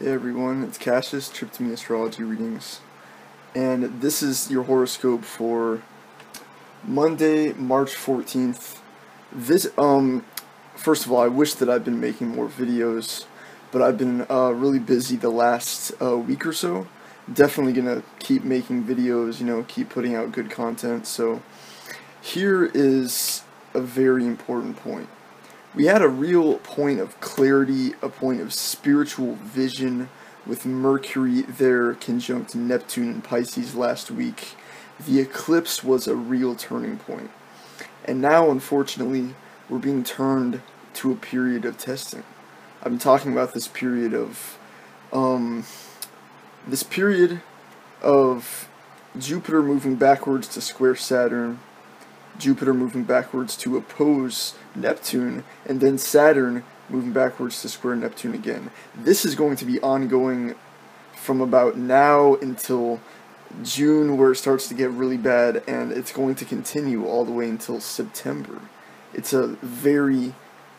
Hey everyone, it's Cassius, Tryptamine Astrology Readings, and this is your horoscope for Monday, March 14th. This, um, first of all, I wish that I'd been making more videos, but I've been uh, really busy the last uh, week or so. Definitely gonna keep making videos, you know, keep putting out good content, so here is a very important point we had a real point of clarity, a point of spiritual vision with Mercury there conjunct Neptune and Pisces last week. The eclipse was a real turning point. And now, unfortunately, we're being turned to a period of testing. I've been talking about this period of, um, this period of Jupiter moving backwards to square Saturn, Jupiter moving backwards to oppose Neptune, and then Saturn moving backwards to square Neptune again. This is going to be ongoing from about now until June, where it starts to get really bad, and it's going to continue all the way until September. It's a very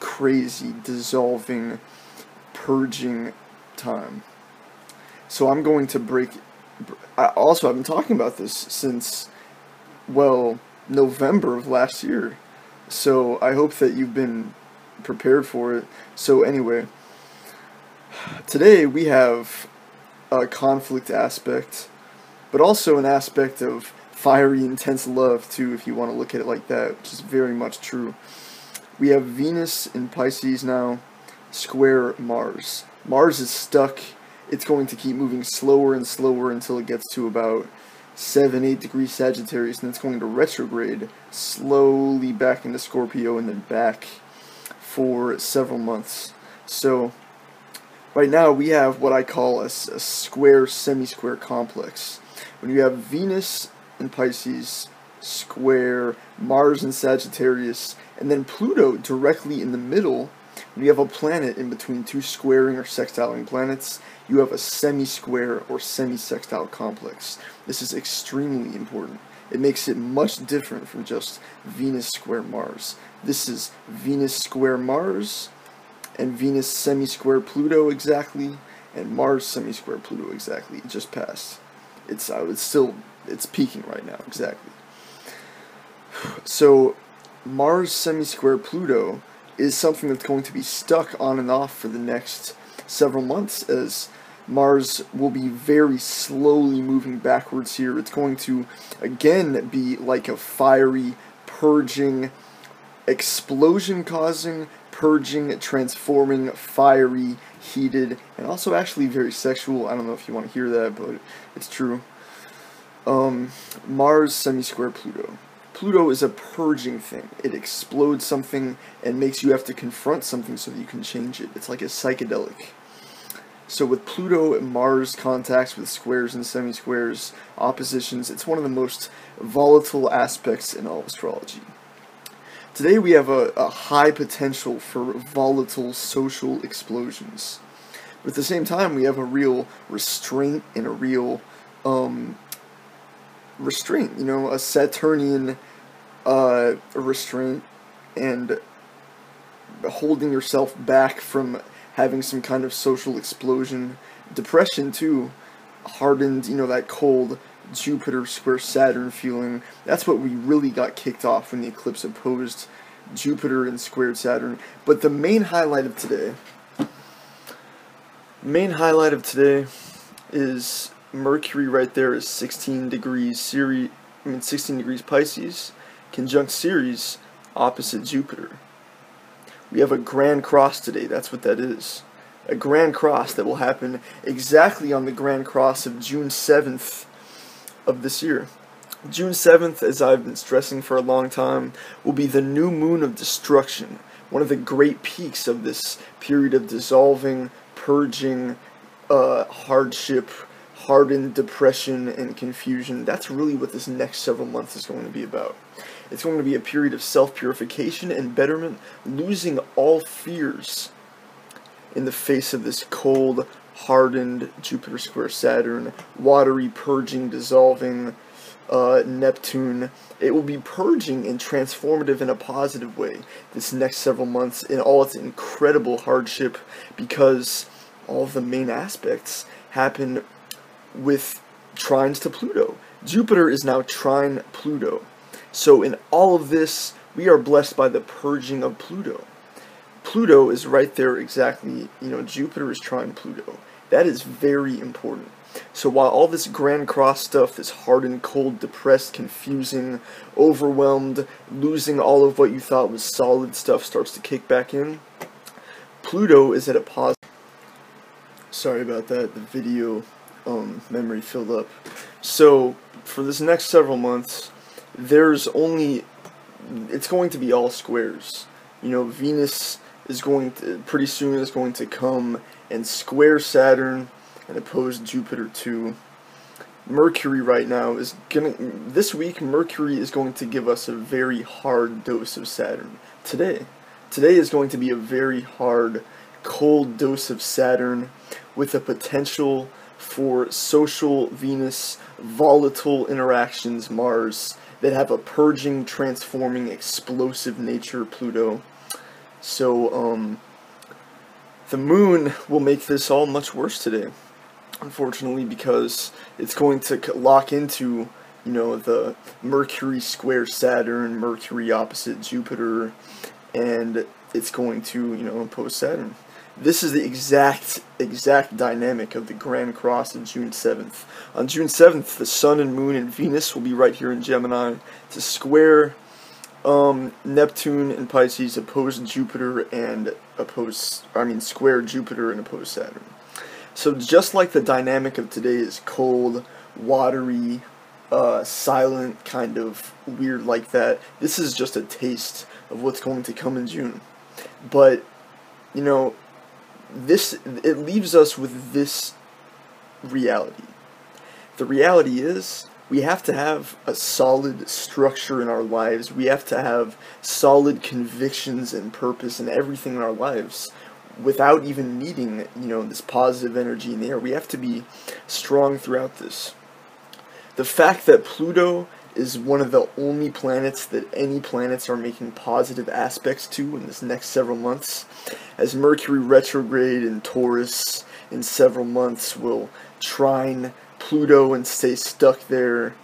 crazy, dissolving, purging time. So I'm going to break. I also, I've been talking about this since, well, November of last year. So I hope that you've been prepared for it. So anyway, today we have a conflict aspect, but also an aspect of fiery, intense love too, if you want to look at it like that, which is very much true. We have Venus in Pisces now, square Mars. Mars is stuck. It's going to keep moving slower and slower until it gets to about 7, 8 degrees Sagittarius, and it's going to retrograde slowly back into Scorpio and then back for several months. So, right now we have what I call a, a square semi square complex. When you have Venus in Pisces, square, Mars in Sagittarius, and then Pluto directly in the middle when you have a planet in between two squaring or sextiling planets, you have a semi-square or semi-sextile complex. This is extremely important. It makes it much different from just Venus square Mars. This is Venus square Mars and Venus semi-square Pluto exactly and Mars semi-square Pluto exactly. It just passed. It's uh, it's still it's peaking right now exactly. So Mars semi-square Pluto is something that's going to be stuck on and off for the next several months as Mars will be very slowly moving backwards here. It's going to again be like a fiery, purging, explosion causing, purging, transforming, fiery, heated, and also actually very sexual. I don't know if you want to hear that, but it's true. Um, Mars semi square Pluto. Pluto is a purging thing. It explodes something and makes you have to confront something so that you can change it. It's like a psychedelic. So with Pluto and Mars contacts with squares and semi-squares, oppositions, it's one of the most volatile aspects in all astrology. Today we have a, a high potential for volatile social explosions. But at the same time, we have a real restraint and a real um, restraint, you know, a Saturnian uh, restraint and holding yourself back from having some kind of social explosion. Depression, too, hardened, you know, that cold Jupiter square Saturn feeling. That's what we really got kicked off when the eclipse opposed Jupiter and squared Saturn. But the main highlight of today, main highlight of today is Mercury right there is 16 degrees Ceres, I mean 16 degrees Pisces, conjunct Ceres opposite Jupiter. We have a grand cross today, that's what that is. A grand cross that will happen exactly on the grand cross of June 7th of this year. June 7th, as I've been stressing for a long time, will be the new moon of destruction, one of the great peaks of this period of dissolving, purging, uh, hardship, hardened depression, and confusion. That's really what this next several months is going to be about. It's going to be a period of self purification and betterment, losing all fears in the face of this cold, hardened Jupiter square Saturn, watery, purging, dissolving uh, Neptune. It will be purging and transformative in a positive way this next several months in all its incredible hardship because all of the main aspects happen with trines to Pluto. Jupiter is now trine Pluto. So in all of this, we are blessed by the purging of Pluto. Pluto is right there exactly, you know, Jupiter is trine Pluto. That is very important. So while all this Grand Cross stuff, this hardened, cold, depressed, confusing, overwhelmed, losing all of what you thought was solid stuff starts to kick back in, Pluto is at a positive. Sorry about that, the video um, memory filled up. So for this next several months, there's only, it's going to be all squares. You know, Venus is going to, pretty soon is going to come and square Saturn and oppose Jupiter too. Mercury right now is gonna this week Mercury is going to give us a very hard dose of Saturn. Today. Today is going to be a very hard cold dose of Saturn with a potential for social Venus volatile interactions Mars that have a purging, transforming, explosive nature Pluto. So um the moon will make this all much worse today unfortunately, because it's going to lock into, you know, the Mercury square Saturn, Mercury opposite Jupiter, and it's going to, you know, oppose Saturn. This is the exact, exact dynamic of the Grand Cross of June 7th. On June 7th, the Sun and Moon and Venus will be right here in Gemini to square um, Neptune and Pisces, oppose Jupiter and oppose, I mean, square Jupiter and oppose Saturn. So just like the dynamic of today is cold, watery, uh, silent, kind of weird like that, this is just a taste of what's going to come in June. But, you know, this it leaves us with this reality. The reality is we have to have a solid structure in our lives. We have to have solid convictions and purpose and everything in our lives without even needing, you know, this positive energy in the air. We have to be strong throughout this. The fact that Pluto is one of the only planets that any planets are making positive aspects to in this next several months, as Mercury retrograde in Taurus in several months will trine Pluto and stay stuck there.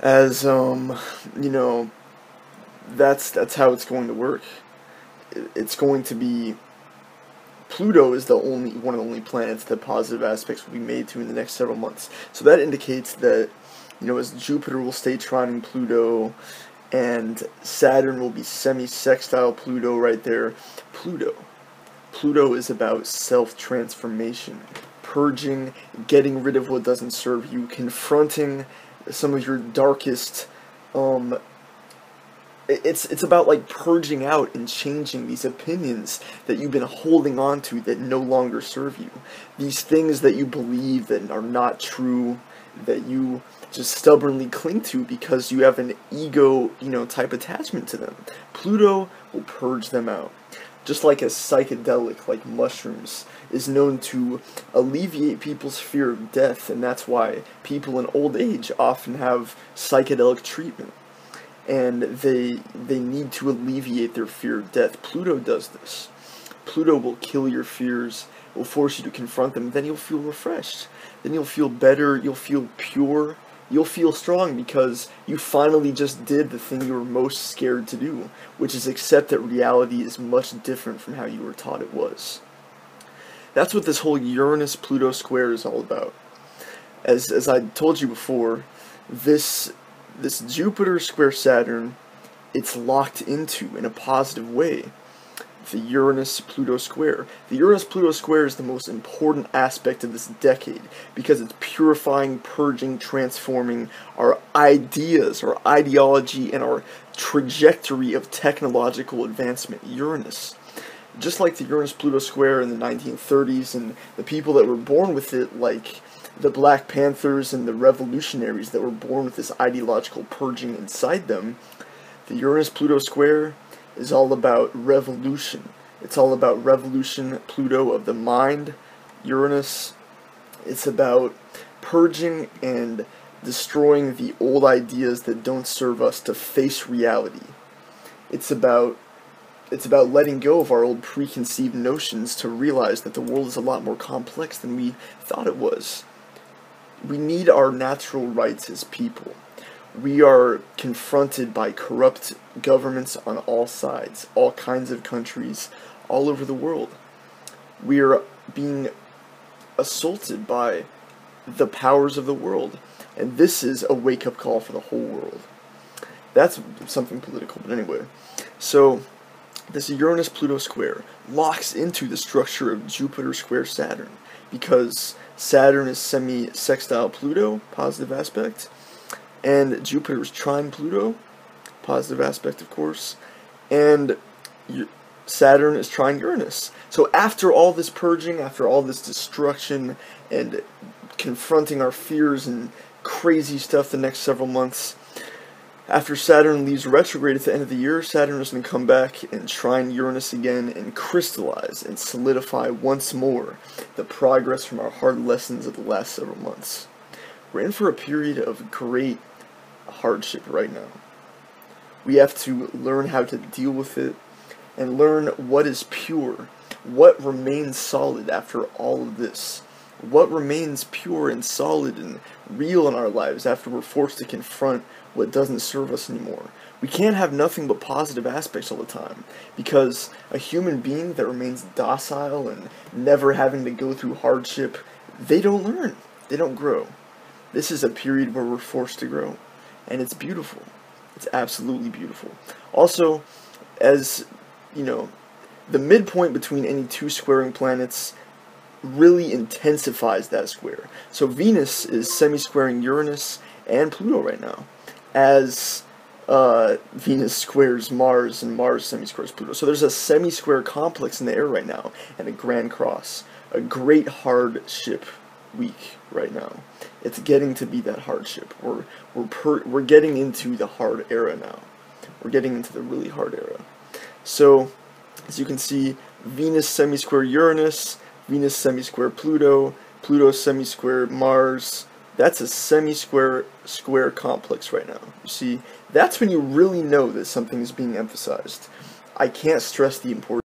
As um you know that's that's how it's going to work. It's going to be Pluto is the only one of the only planets that positive aspects will be made to in the next several months. So that indicates that, you know, as Jupiter will stay trining Pluto, and Saturn will be semi-sextile Pluto right there. Pluto. Pluto is about self-transformation, purging, getting rid of what doesn't serve you, confronting some of your darkest um, it's it's about like purging out and changing these opinions that you've been holding on to that no longer serve you these things that you believe that are not true that you just stubbornly cling to because you have an ego you know type attachment to them pluto will purge them out just like a psychedelic like mushrooms is known to alleviate people's fear of death and that's why people in old age often have psychedelic treatment and they they need to alleviate their fear of death. Pluto does this. Pluto will kill your fears, will force you to confront them, then you'll feel refreshed. Then you'll feel better, you'll feel pure, you'll feel strong because you finally just did the thing you were most scared to do, which is accept that reality is much different from how you were taught it was. That's what this whole Uranus Pluto square is all about. As as I told you before, this this Jupiter square Saturn, it's locked into in a positive way the Uranus Pluto square. The Uranus Pluto square is the most important aspect of this decade because it's purifying, purging, transforming our ideas, our ideology, and our trajectory of technological advancement. Uranus. Just like the Uranus Pluto square in the 1930s and the people that were born with it, like the Black Panthers and the revolutionaries that were born with this ideological purging inside them, the Uranus Pluto square is all about revolution. It's all about revolution, Pluto of the mind, Uranus. It's about purging and destroying the old ideas that don't serve us to face reality. It's about it's about letting go of our old preconceived notions to realize that the world is a lot more complex than we thought it was. We need our natural rights as people. We are confronted by corrupt governments on all sides, all kinds of countries, all over the world. We are being assaulted by the powers of the world. And this is a wake up call for the whole world. That's something political, but anyway. So, this Uranus Pluto square locks into the structure of Jupiter square Saturn because Saturn is semi sextile Pluto, positive aspect, and Jupiter is trine Pluto, positive aspect, of course, and Saturn is trine Uranus. So, after all this purging, after all this destruction, and confronting our fears and crazy stuff the next several months. After Saturn leaves retrograde at the end of the year, Saturn is going to come back and trine Uranus again and crystallize and solidify once more the progress from our hard lessons of the last several months. We're in for a period of great hardship right now. We have to learn how to deal with it and learn what is pure, what remains solid after all of this what remains pure and solid and real in our lives after we're forced to confront what doesn't serve us anymore. We can't have nothing but positive aspects all the time because a human being that remains docile and never having to go through hardship, they don't learn, they don't grow. This is a period where we're forced to grow, and it's beautiful. It's absolutely beautiful. Also, as you know, the midpoint between any two squaring planets really intensifies that square. So Venus is semi-squaring Uranus and Pluto right now, as uh, Venus squares Mars and Mars semi-squares Pluto. So there's a semi-square complex in the air right now, and a grand cross. A great hardship week right now. It's getting to be that hardship. We're we're per, we're getting into the hard era now. We're getting into the really hard era. So, as you can see, Venus semi-square Uranus Venus semi-square Pluto, Pluto semi-square Mars. That's a semi-square square complex right now. You see, that's when you really know that something is being emphasized. I can't stress the importance